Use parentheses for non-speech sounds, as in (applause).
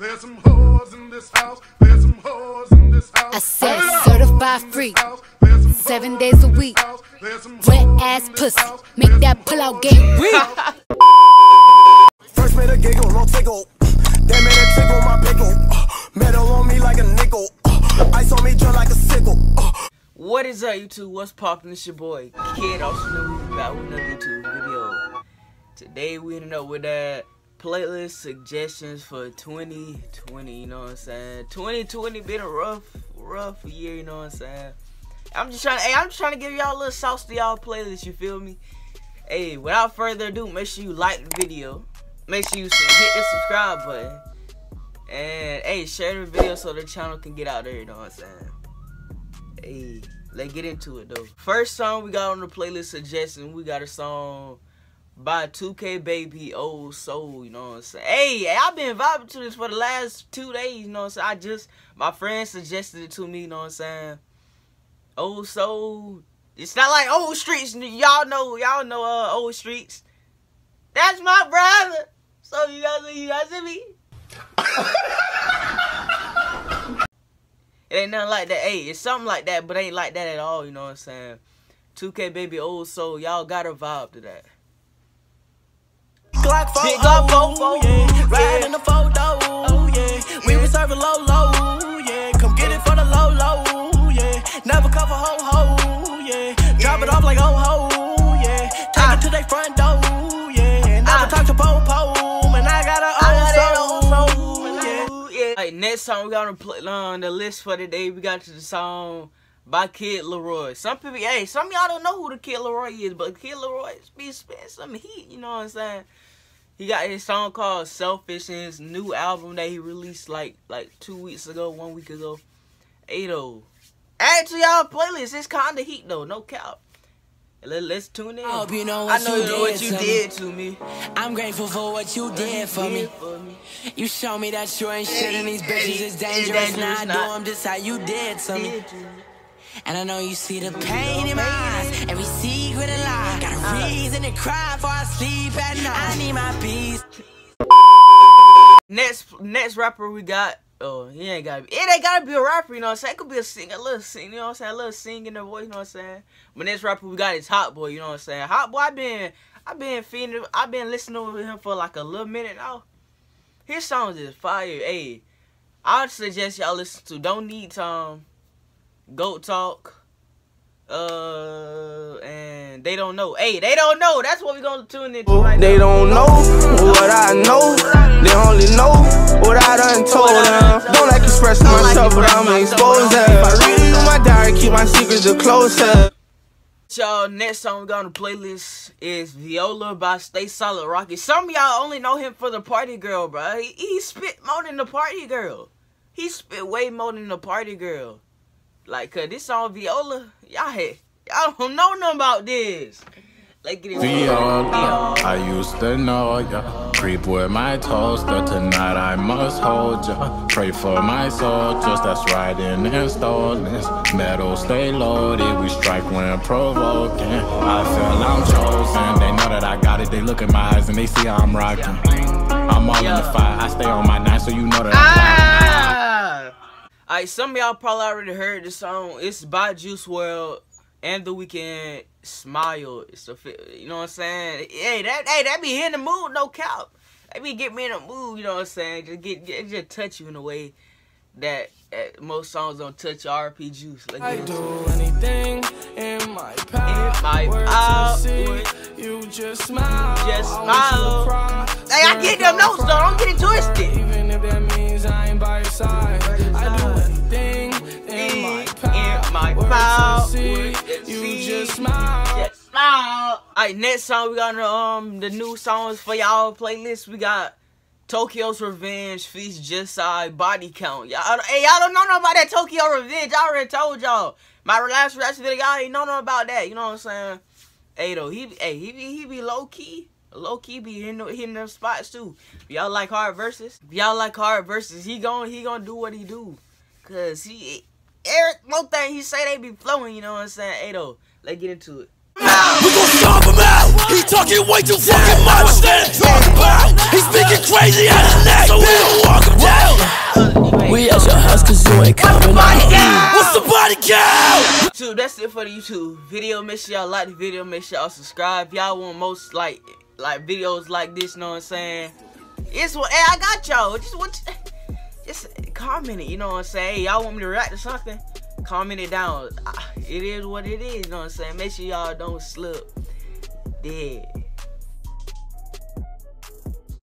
There's some hoes in this house. There's some hoes in this house. I said certified freak. Seven days a week. Wet ass pussy. Make that pull out game weak. First made a giggle, no tickle. Then made a tickle my pickle. Metal on me like a nickel. Ice on me just like a sickle. What is up, YouTube? What's poppin'? It's your boy, Kid Austin back with another YouTube video. Today we ended up with that playlist suggestions for 2020, you know what I'm saying? 2020 been a rough, rough year, you know what I'm saying? I'm just trying to, hey, I'm just trying to give y'all a little sauce to y'all playlist, you feel me? Hey, without further ado, make sure you like the video. Make sure you hit the subscribe button. And, hey, share the video so the channel can get out there, you know what I'm saying? Hey, let's get into it, though. First song we got on the playlist suggestion, we got a song by 2K Baby Old Soul, you know what I'm saying? Hey, I've been vibing to this for the last two days, you know what I'm saying? I just, my friend suggested it to me, you know what I'm saying? Old Soul, it's not like Old Streets, y'all know, y'all know uh, Old Streets. That's my brother. So you guys, you guys see me? it ain't nothing like that. Hey, it's something like that, but ain't like that at all, you know what I'm saying? 2K Baby Old Soul, y'all gotta vibe to that. Glock 4 Big Glock 4 oh, oh yeah. Riding in the photo, oh, yeah. We was serving low, low, yeah. Come get it for the low, low, yeah. Never cover ho, ho, yeah. Drop it off like oh, ho, yeah. Take it to their front door, yeah. Never ah. talk to po, po, man. I got a old soul, yeah. yeah. Like next song we got on the, on the list for today, we got to the song by Kid LAROI. Some people, hey, some of y'all don't know who the Kid LAROI is, but Kid LAROI be spitting some heat, you know what I'm saying? He got his song called Selfish in his new album that he released like like two weeks ago, one week ago. Ado. Add to y'all playlist. It's kinda heat though, no cap. Let, us tune in. I hope you know what I know you, you know did, what you to did me. to me. I'm grateful for what you did for me. for me. You show me that you ain't shit and these bitches is dangerous. Now I do them just how you did to me. Did. And I know you see the pain in my eyes, every secret and lie. Got a cry before I sleep at night. I need my peace. Next next rapper we got oh he ain't gotta be it ain't gotta be a rapper, you know what I'm saying? It could be a singer, a little sing, you know what I'm saying? A little sing in the voice, you know what I'm saying? But next rapper we got is Hottboi, you know what I'm saying? Hottboi I been I been feeding I been listening to him for like a little minute now. His songs is fire. Hey, I would suggest y'all listen to Don't Need Time, Goat Talk, uh, and They Don't Know. Hey, They Don't Know. That's what we're gonna tune into right They now. don't know what I know. They only know what I done told them. Don't like expressing myself, but I'ma expose them. If I really do my diary, keep my secrets the closest. Y'all, next song we got on the playlist is Viola by Stay Solid Rocky. Some of y'all only know him for the party girl, bro. He, he spit more than the party girl. He spit way more than the party girl. Like, cause this song Viola, y'all had, y'all don't know nothing about this. Into it. Viola, I used to know ya. Creep with my toaster, tonight I must hold ya. Pray for my soul, just that's riding in stones. Metal stay loaded, we strike when provoking. I feel I'm chosen, they know that I got it. They look in my eyes and they see how I'm rocking. I'm all in the fire, I stay on my nine, so you know that I'm Ah! Alright, some of y'all probably already heard the song. It's by Juice Wrld and The Weeknd. Smile. It's a, you know what I'm saying? Hey, that hey, that be in the mood, no cap. That be get me in the mood, you know what I'm saying? Just get, get just touch you in a way that, that most songs don't touch RP Juice. Let's I do anything in my power. In my power. see, You just smile. Just you smile. cry. Hey, I get them notes though. Don't get it twisted. Even if that means I ain't Alright, next song we got the um the new songs for y'all playlist. We got Tokyo's Revenge, Feast Just Side, Body Count. Y'all, hey, y'all don't know nothing about that Tokyo Revenge. I already told y'all. My last reaction video, y'all ain't know nothing about that. You know what I'm saying? Hey though, he hey he be he be low key. Low key be hitting, hitting them spots too. Y'all like hard verses, y'all like hard verses, he gon' he gonna do what he do. Cause he Eric, one thing he say they be flowing, you know what I'm saying? Hey though, let's get into it. We He talking way too fucking much. What they talk about? He's speaking crazy out his neck, so we gon' walk him down. boy coming out. What's the body count? YouTube, that's it for the YouTube video. Make sure y'all like the video. Make sure y'all subscribe. If y'all want most like like videos like this, you know what I'm saying? It's what hey, I got y'all. Just what (laughs) just comment it, you know what I'm saying? Y'all want me to react to something? Comment it down. Ah, It is what it is, you know what I'm saying? Make sure y'all don't slip で